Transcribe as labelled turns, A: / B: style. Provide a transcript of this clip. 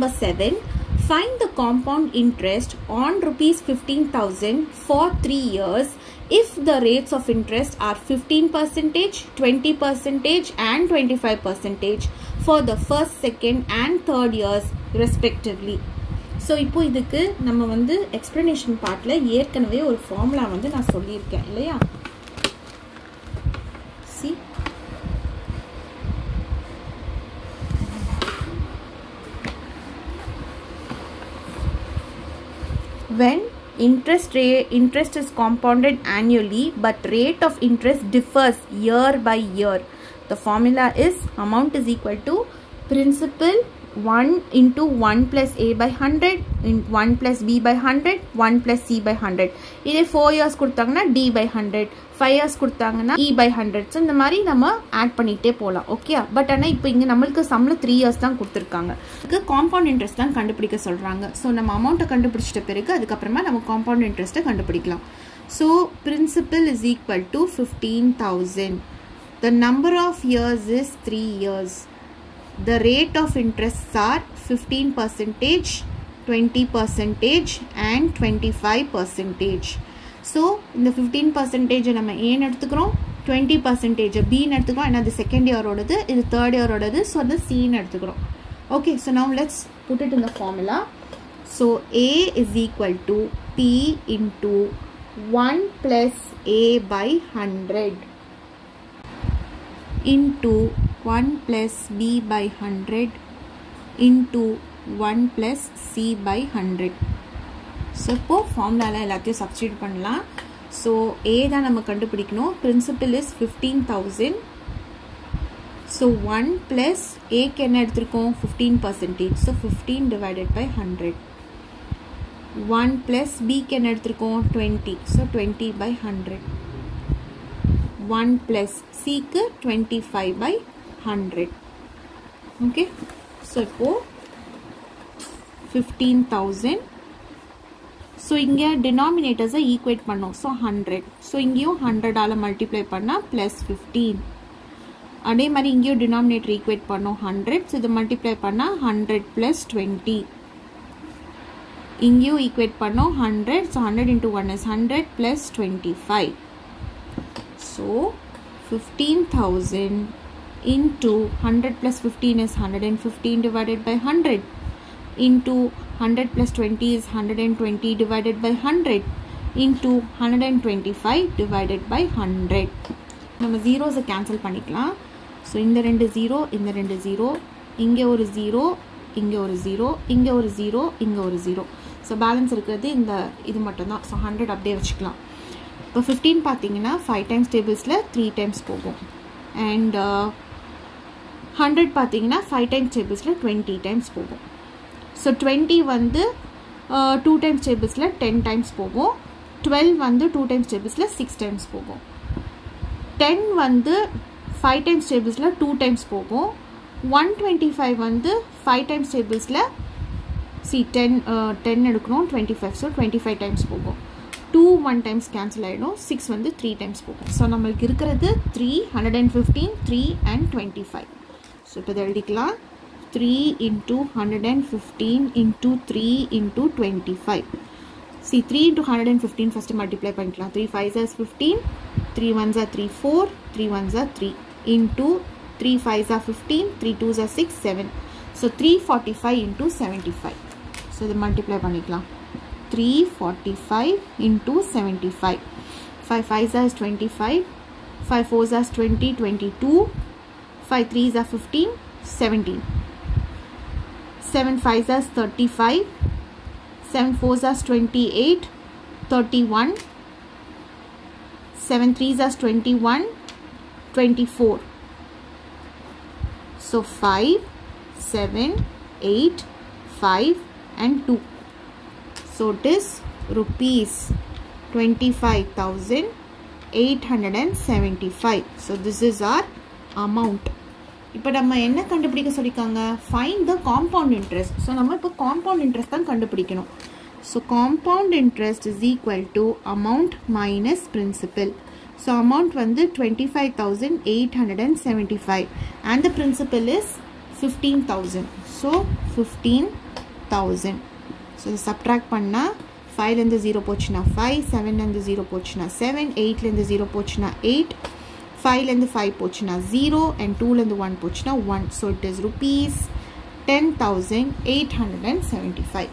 A: number 7. Find the compound interest on rupees 15,000 for 3 years if the rates of interest are 15 percentage, 20 percentage and 25 percentage for the first, second and third years respectively. So இப்போ இதுக்கு நம்ம வந்து explanation பார்ட்டில் ஏற்கனவே ஒரு formula வந்து நான் சொல்லியிருக்கேன் இல்லையா when interest rate interest is compounded annually but rate of interest differs year by year. The formula is amount is equal to principal 1 into 1 plus a by 100 in 1 plus b by 100 1 plus c by 100 இதே 4 years கொடுத்தாங்கன்னா d by 100 five years கொடுத்தாங்கன்னா இ by hundred so இந்த மாதிரி நம்ம add பண்ணிகிட்டே போகலாம் okay but ஆனால் இப்போ இங்கே நம்மளுக்கு சம்மில் த்ரீ இயர்ஸ் தான் கொடுத்துருக்காங்க. இதுக்கு காம்பவுண்ட் இன்ட்ரெஸ்ட் தான் கண்டுபிடிக்க சொல்கிறாங்க ஸோ நம்ம அமௌண்ட்டை கண்டுபிடிச்சிட்ட பிறகு அதுக்கப்புறமா நம்ம காம்பவுண்ட் இன்ட்ரெஸ்ட்டை கண்டுபிடிக்கலாம். So principal is equal to fifteen thousand the number of years is three years the rate of interests are 15 percentage 20 percentage and 25 percentage so இந்த ஃபிஃப்டீன் பர்சன்டேஜ் நம்ம ஏன்னு எடுத்துக்கிறோம் டுவெண்ட்டி பர்சன்டேஜ் பின்னு எடுத்துக்கிறோம் ஏன்னா அது செகண்ட் இயரோடது இது தேர்ட் இயரோடது ஸோ அது சின்னு எடுத்துக்கிறோம் okay so now let's put it in the formula so A is equal to B into one plus A by hundred into 1 plus b by 100 into 1 plus c by 100 so இப்போது ஃபார்முலாவில் எல்லாத்தையும் substitute பண்ணலாம். So ஏ தான் நம்ம கண்டுபிடிக்கணும். Principal is fifteen thousand so one plus ஏக்கு என்ன எடுத்திருக்கோம்? Fifteen percentage so fifteen divided by hundred one plus பிக்கு என்ன எடுத்திருக்கோம்? Twenty so twenty by hundred one plus சிக்கு twenty five by hundred okay so இப்போது ஃபிஃப்டீன் தௌசண்ட் ஸோ இங்கே டினாமினேட்டர்ஸை equate பண்ணோம் ஸோ ஹண்ட்ரட் ஸோ இங்கேயும் ஹண்ட்ரடால் மல்டிப்ளை பண்ணால் ப்ளஸ் ஃபிஃப்டீன் அதே மாதிரி இங்கேயும் டினாமினேட்டர் ஈக்குவேட் பண்ணோம் ஹண்ட்ரட் ஸோ இதை மல்டிப்ளை பண்ணால் ஹண்ட்ரட் ப்ளஸ் டுவெண்ட்டி இங்கேயும் ஈக்குவேட் பண்ணோம் hundred so hundred into one is hundred plus twenty five so 15,000 into 100 plus 15 is 115 divided by 100 into 100 plus 20 is 120 divided by 100 into 125 divided by 100 நம்ம ஜீரோஸை cancel பண்ணிக்கலாம். So இந்த ரெண்டு zero இந்த ரெண்டு zero இங்கே ஒரு ஜீரோ இங்கே ஒரு ஜீரோ இங்கே ஒரு ஜீரோ இங்கே ஒரு ஜீரோ ஸோ பேலன்ஸ் இருக்கிறது இந்த இது மட்டும்தான். ஸோ ஹண்ட்ரட் அப்படியே வச்சுக்கலாம். இப்போ ஃபிஃப்டீன் பார்த்தீங்கன்னா ஃபைவ் டைம்ஸ் டேபிள்ஸில் த்ரீ டைம்ஸ் போகும். அண்ட் ஹண்ட்ரட் பார்த்தீங்கன்னா ஃபைவ் டைம்ஸ் டேபிள்ஸில் டுவெண்ட்டி டைம்ஸ் போகும். ஸோ டுவெண்ட்டி வந்து டூ டைம்ஸ் டேபிள்ஸில் டென் டைம்ஸ் போகும். டுவெல் வந்து டூ டைம்ஸ் டேபிள்ஸில் சிக்ஸ் டைம்ஸ் போகும். டென் வந்து ஃபைவ் டைம்ஸ் டேபிள்ஸில் டூ டைம்ஸ் போகும். ஒன் டுவெண்ட்டி ஃபைவ் வந்து ஃபைவ் டைம்ஸ் டேபிள்ஸில் சி டென் டென் எடுக்கணும் twenty five so twenty five times போகும். டூ ஒன் டைம்ஸ் கேன்சல் ஆகிடும் சிக்ஸ் வந்து த்ரீ டைம்ஸ் போகும். ஸோ நம்மளுக்கு இருக்கிறது three hundred and fifteen three and twenty five so இப்போ இதை எழுதிக்கலாம் three into hundred and fifteen into three into twenty five C three into hundred and fifteen first multiply பண்ணிக்கலாம் three five ஜாஸ் fifteen three one ஜா three four three one ஜா three into three five ஜா fifteen three two ஜா six seven so three forty five into seventy five so இதை multiply பண்ணிக்கலாம் 345 into 75 5 5 is 25 5 4 is 20 22 5 3 is 15 17 7 5 is 35 7 4 is 28 31 7 3 is 21 24 so 5 7 8 5 and 2 so it is rupees 25875 so this is our amount இப்போ நம்ம என்ன கண்டுபிடிக்க சொல்லியிருக்காங்க find the compound interest so நம்ம இப்போ compound interest தான் கண்டுபிடிக்கணும். So compound interest is equal to amount minus principal so amount வந்து twenty five thousand eight hundred and seventy five and the principal is fifteen thousand so fifteen thousand so இதை subtract பண்ணால் ஃபைவ்லேருந்து zero போச்சுன்னா five செவன்லேருந்து zero போச்சுன்னா seven எயிட்லேருந்து zero போச்சுன்னா eight ஃபைவ்லேருந்து ஃபைவ் போச்சுன்னா ஜீரோ அண்ட் டூலேருந்து ஒன் போச்சுன்னா one so it is rupees ten thousand eight hundred and seventy five